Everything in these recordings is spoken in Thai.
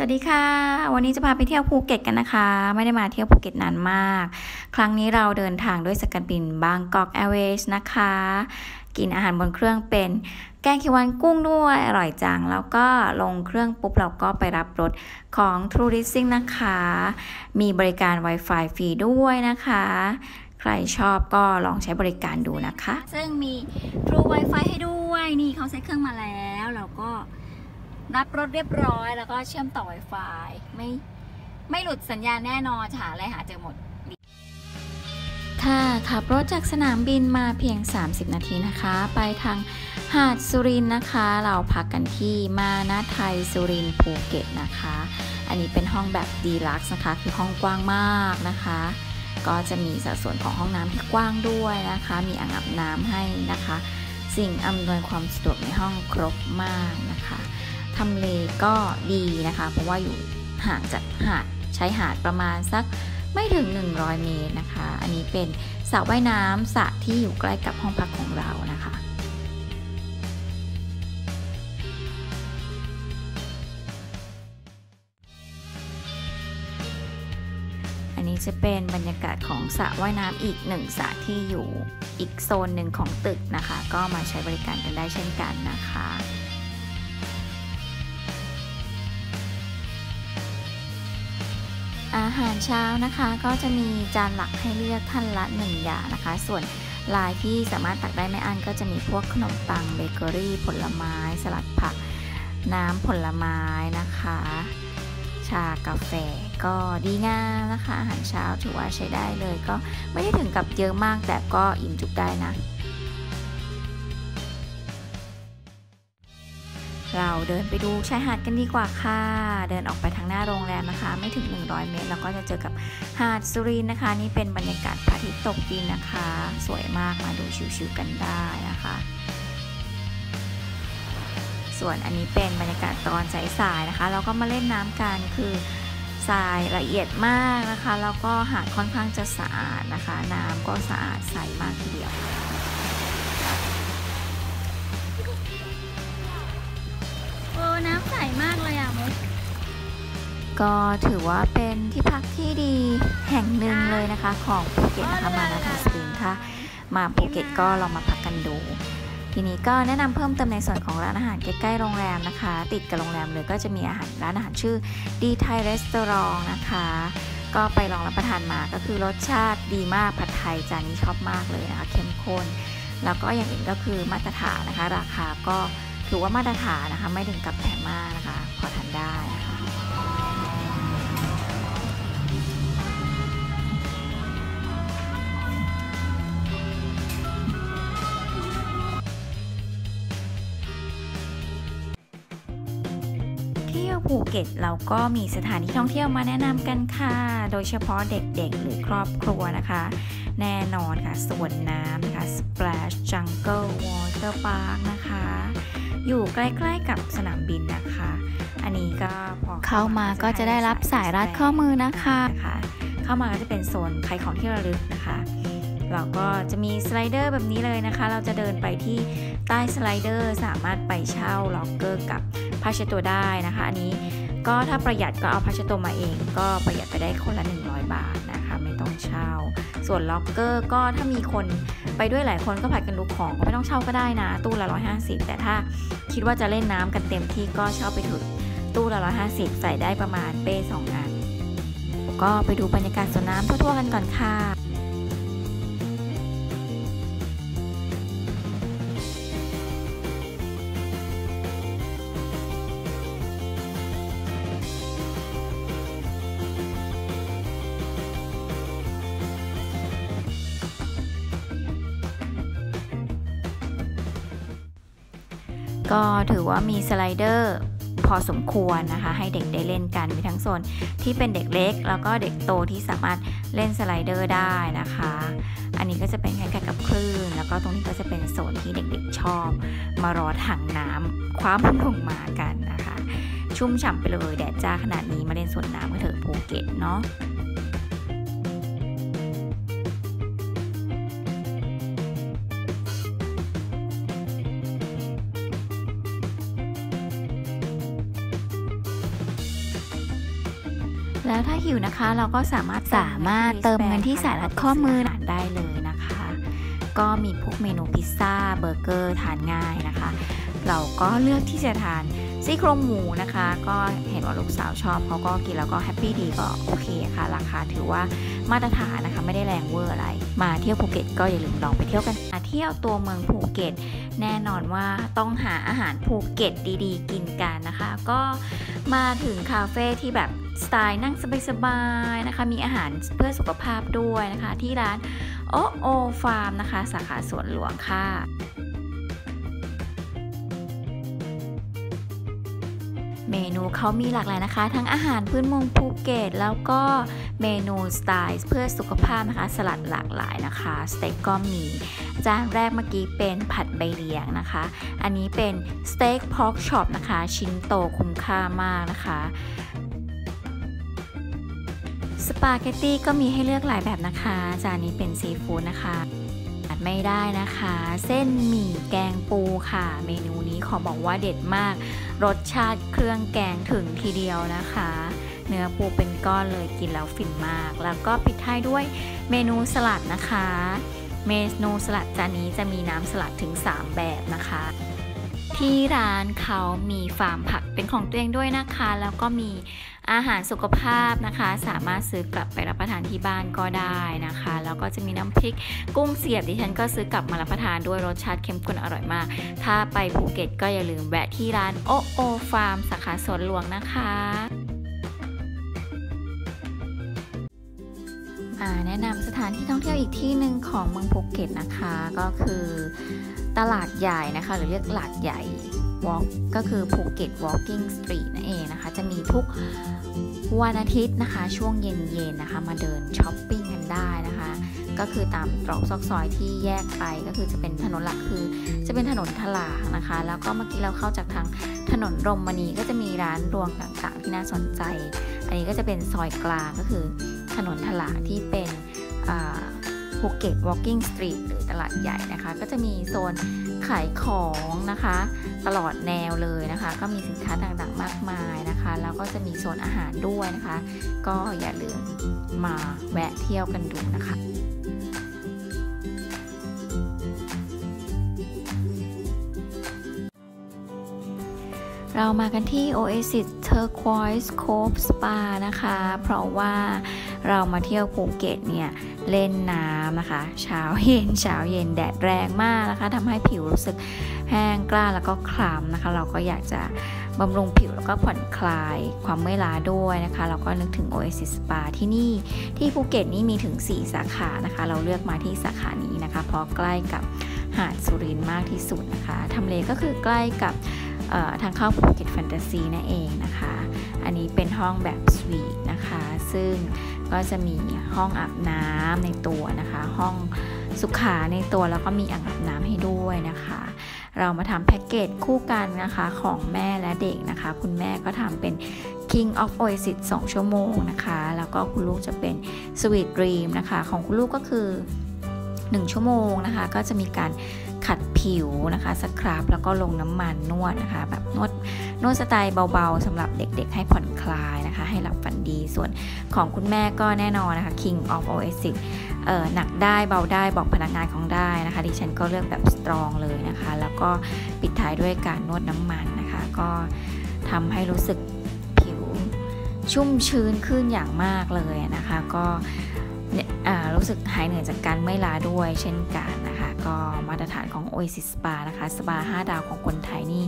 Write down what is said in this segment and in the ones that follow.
สวัสดีค่ะ วันนี้จะพาไปเที่ยวภูเก็ตกันนะคะ ไม่ได้มาเที่ยวภูเก็ตนานมาก ครั้งนี้เราเดินทางด้วยสายการบินบางกอกแอร์เวย์นะคะ กินอาหารบนเครื่องเป็นแกงเขียวหวานกุ้งด้วยอร่อยจัง แล้วก็ลงเครื่องปุ๊บเราก็ไปรับรถของ True r i s i n g นะคะ มีบริการ Wi-Fi ฟรีด้วยนะคะ ใครชอบก็ลองใช้บริการดูนะคะ ซึ่งมี True Wi-Fi ให้ด้วย นี่เขาใช้เครื่องมาแล้ว เราก็ รับรถเรียบร้อยแล้วก็เชื่อมต่อ Wi-Fi ไม่ไม่หลุดสัญญาณแน่นอนหาอะไรหาเจอหมด ค่ะขับรถจากสนามบินมาเพียง 30 นาทีนะคะ ไปทางหาดสุรินนะคะ เราพักกันที่มานาไทยสุรินภูเก็ตนะคะ อันนี้เป็นห้องแบบดีลักซ์นะคะ คือห้องกว้างมากนะคะ ก็จะมีสัดส่วนของห้องน้ำที่กว้างด้วยนะคะ มีอ่างอาบน้ำให้นะคะ สิ่งอำนวยความสะดวกในห้องครบมากนะคะ ทำเลก็ดีนะคะ เพราะว่าอยู่ห่างจากหาดใช้หาดประมาณสักไม่ถึง 100 เมตรนะคะ อันนี้เป็นสระว่ายน้ำสระที่อยู่ใกล้กับห้องพักของเรานะคะอันนี้จะเป็นบรรยากาศของสระว่ายน้ำอีกหนึ่งสระที่อยู่อีกโซนหนึ่งของตึกนะคะ ก็มาใช้บริการกันได้เช่นกันนะคะ อาหารเช้านะคะก็จะมีจานหลักให้เลือกท่านละ 1 อย่างนะคะ ส่วนลายที่สามารถตักได้ไม่อั้นก็จะมีพวกขนมปังเบเกอรี่ ผลไม้ สลัดผัก น้ำผลไม้นะคะ ชากาแฟก็ดีงามนะคะ อาหารเช้าถือว่าใช้ได้เลย ก็ไม่ได้ถึงกับเยอะมากแต่ก็อิ่มจุกได้นะ เราเดินไปดูชายหาดกันดีกว่าค่ะ เดินออกไปทางหน้าโรงแรมนะคะ ไม่ถึง 100 เมตรแล้วก็จะเจอกับหาดสุรินนะคะ นี่เป็นบรรยากาศพระอาทิตย์ตกดินนะคะ สวยมากมาดูชิวๆกันได้นะคะ ส่วนอันนี้เป็นบรรยากาศตอนสายๆนะคะ เราก็มาเล่นน้ำกันคือทรายละเอียดมากนะคะ แล้วก็หาดค่อนข้างจะสะอาดนะคะ น้ำก็สะอาดใสมากทีเดียว น้ำใสมากเลยอะมุกก็ถือว่าเป็นที่พักที่ดีแห่งหนึ่งเลยนะคะ ของภูเก็ตนะคะมานาทาสปริงถ้ามาภูเก็ตก็ลองมาพักกันดู ทีนี้ก็แนะนำเพิ่มเติมในส่วนของร้านอาหารใกล้ๆโรงแรมนะคะ ติดกับโรงแรมเลยก็จะมีอาหารร้านอาหารชื่อดีไทยรีสอร์ทนะคะ ก็ไปลองรับประทานมาก็คือรสชาติดีมากผัดไทยจานนี้ชอบมากเลยนะคะเข้มข้นแล้วก็อย่างอื่นก็คือมาตรฐานนะคะ ราคาก็ ถือว่ามาตรฐานนะคะ ไม่ถึงกับแพงมากนะคะ พอทานได้นะคะเที่ยวภูเก็ตเราก็มีสถานที่ท่องเที่ยวมาแนะนำกันค่ะ โดยเฉพาะเด็กๆ หรือครอบครัวนะคะ แน่นอนค่ะสวนน้ำนะคะ Splash Jungle Water Park นะคะ อยู่ใกล้ๆกับสนามบินนะคะ อันนี้ก็พอเข้ามาก็จะได้รับสายรัดข้อมือนะคะนะคะเข้ามาก็จะเป็นโซนขายของที่ระลึกนะคะเราก็จะมีสไลเดอร์แบบนี้เลยนะคะ เราจะเดินไปที่ใต้สไลเดอร์สามารถไปเช่าล็อกเกอร์กับผ้าเช็ดตัวได้นะคะ อันนี้ก็ถ้าประหยัดก็เอาผ้าเช็ดตัวมาเอง ก็ประหยัดไปได้คนละ 100 บาทนะคะไม่ต้อง เช่า ส่วนล็อกเกอร์ก็ถ้ามีคนไปด้วยหลายคนก็ผลัดกันลุกเฝ้าของก็ไม่ต้องเช่าก็ได้นะ ตู้ละ 150 แต่ถ้าคิดว่าจะเล่นน้ำกันเต็มที่ก็เช่าไปถึงตู้ละ 150 ใส่ได้ประมาณเป้สองอันก็ไปดูบรรยากาศสวนน้ำทั่วๆกันก่อนค่ะ ก็ถือว่ามีสไลเดอร์พอสมควรนะคะ ให้เด็กได้เล่นกันมีทั้งโซนที่เป็นเด็กเล็ก แล้วก็เด็กโตที่สามารถเล่นสไลเดอร์ได้นะคะ อันนี้ก็จะเป็นคล้ายๆกับคลื่น แล้วก็ตรงนี้ก็จะเป็นโซนที่เด็กๆชอบ มารอถังน้ำคว่ำมันลงมากันนะคะ ชุ่มฉ่ำไปเลยแดดจ้าขนาดนี้มาเล่นสวนน้ำกันเถอะภูเก็ตเนาะ แล้วถ้าหิวนะคะ เราก็สามารถสามารถเติมเงินที่สายรัดข้อมือได้เลยนะคะ ก็มีพวกเมนูพิซซ่าเบอร์เกอร์ทานง่ายนะคะ เราก็เลือกที่จะทานซี่โครงหมูนะคะ ก็เห็นว่าลูกสาวชอบเขาก็กินแล้วก็ happy ดีก็โอเคค่ะ ราคาถือว่ามาตรฐานนะคะไม่ได้แรงเวอร์อะไร มาเที่ยวภูเก็ตก็อย่าลืมลองไปเที่ยวกันมาเที่ยวตัวเมืองภูเก็ต แน่นอนว่าต้องหาอาหารภูเก็ตดีๆ กินกันนะคะ ก็มาถึงคาเฟ่ที่แบบ สไตล์นั่งสบายๆนะคะ มีอาหารเพื่อสุขภาพด้วยนะคะ ที่ร้านโอโอฟาร์มนะคะ สาขาสวนหลวงค่ะเมนูเขามีหลากหลายนะคะ ทั้งอาหารพื้นเมืองภูเก็ตแล้วก็เมนูสไตล์เพื่อสุขภาพนะคะ สลัดหลากหลายนะคะสเต็กก็มีจานแรกเมื่อกี้เป็นผัดใบเหลียงนะคะ อันนี้เป็นสเต็ก pork chop นะคะ ชิ้นโตคุ้มค่ามากนะคะ สปาเกตตี้ก็มีให้เลือกหลายแบบนะคะ จานนี้เป็นซีฟู้ดนะคะขาดไม่ได้นะคะ เส้นหมี่แกงปูค่ะ เมนูนี้ขอบอกว่าเด็ดมาก รสชาติเครื่องแกงถึงทีเดียวนะคะ เนื้อปูเป็นก้อนเลยกินแล้วฟินมาก แล้วก็ปิดท้ายด้วยเมนูสลัดนะคะ เมนูสลัดจานนี้จะมีน้ำสลัดถึง 3 แบบนะคะที่ร้านเขามีฟาร์มผักเป็นของตัวเองด้วยนะคะ แล้วก็มี อาหารสุขภาพนะคะ สามารถซื้อกลับไปรับประทานที่บ้านก็ได้นะคะ แล้วก็จะมีน้ำพริกกุ้งเสียบดิฉันก็ซื้อกลับมารับประทานด้วยรสชาติเข้มข้นอร่อยมาก ถ้าไปภูเก็ตก็อย่าลืมแวะที่ร้านโอโอฟาร์มสาขาสวนหลวงนะคะมาแนะนำสถานที่ท่องเที่ยวอีกที่หนึ่งของเมืองภูเก็ตนะคะ ก็คือหลาดใหญ่นะคะ หรือเรียกหลาดใหญ่ Walk ก็คือภูเก็ต Walking Street นั่นเองนะคะ จะมีทุกวันอาทิตย์นะคะ ช่วงเย็นๆนะคะ มาเดินช้อปปิ้งกันได้นะคะ ก็คือตามตรอกซอกซอยที่แยกไปก็คือจะเป็นถนนหลักคือ จะเป็นถนนถลางนะคะ แล้วก็เมื่อกี้เราเข้าจากทางถนนรมณีย์ก็จะมีร้านรวงต่างๆ ที่น่าสนใจ อันนี้ก็จะเป็นซอยกลางก็คือถนนทลางที่เป็นภูเก็ต Walking Street หรือตลาดใหญ่นะคะ ก็จะมีโซน ขายของนะคะ ตลอดแนวเลยนะคะ ก็มีสินค้าต่างๆมากมายนะคะ แล้วก็จะมีโซนอาหารด้วยนะคะ ก็อย่าลืมมาแวะเที่ยวกันดูนะคะเรามากันที่ Oasis Turquoise Cove Spa นะคะ เพราะว่า เรามาเที่ยวภูเก็ตเนี่ยเล่นน้ำนะคะ เช้าเย็นเช้าเย็นแดดแรงมากนะคะทำให้ผิวรู้สึกแห้งกล้าแล้วก็คล้ำนะคะ เราก็อยากจะบำรุงผิวแล้วก็ผ่อนคลายความเมื่อยล้าด้วยนะคะ เราก็นึกถึง Oasis Spa ที่นี่ที่ภูเก็ตนี่มีถึง 4 สาขานะคะ เราเลือกมาที่สาขานี้นะคะ เพราะใกล้กับหาดสุรินทร์มากที่สุดนะคะทำเลก็คือใกล้กับทางเข้าภูเก็ตแฟนตาซีนั่นเองนะคะ อันนี้เป็นห้องแบบสวีทนะคะ ซึ่ง ก็จะมีห้องอาบน้ำในตัวนะคะ ห้องสุขาในตัวแล้วก็มีอ่างอาบน้ำให้ด้วยนะคะ เรามาทำแพ็กเกจคู่กันนะคะของแม่และเด็กนะคะ คุณแม่ก็ทำเป็น King of Oasis 2 ชั่วโมงนะคะ แล้วก็คุณลูกจะเป็น Sweet Dream นะคะ ของคุณลูกก็คือ 1 ชั่วโมงนะคะ ก็จะมีการ ขัดผิวนะคะสครับแล้วก็ลงน้ำมันนวดนะคะ แบบนวดนวดสไตล์เบาๆสำหรับเด็กๆ ให้ผ่อนคลายนะคะ ให้หลับฝันดีส่วนของคุณแม่ก็แน่นอนนะคะ King of Oasis เอ่อหนักได้เบาได้บอกพนักงานของได้นะคะดิฉันก็เลือกแบบสตรองเลยนะคะ แล้วก็ปิดท้ายด้วยการนวดน้ำมันนะคะ ก็ทำให้รู้สึกผิวชุ่มชื้นขึ้นอย่างมากเลยนะคะ ก็รู้สึกหายเหนื่อยจากการไม่ลาด้วยเช่นกัน ก็มาตรฐานของ Oasis Spa นะคะสปา5ดาวของคนไทยนี่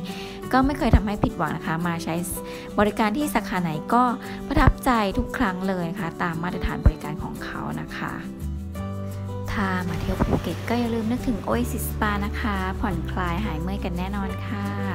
ก็ไม่เคยทำให้ผิดหวังนะคะ มาใช้บริการที่สาขาไหนก็ประทับใจทุกครั้งเลยนะคะ ตามมาตรฐานบริการของเขานะคะ ถ้ามาเที่ยวภูเก็ตก็อย่าลืมนึกถึง Oasis Spa นะคะ ผ่อนคลายหายเมื่อยกันแน่นอนค่ะ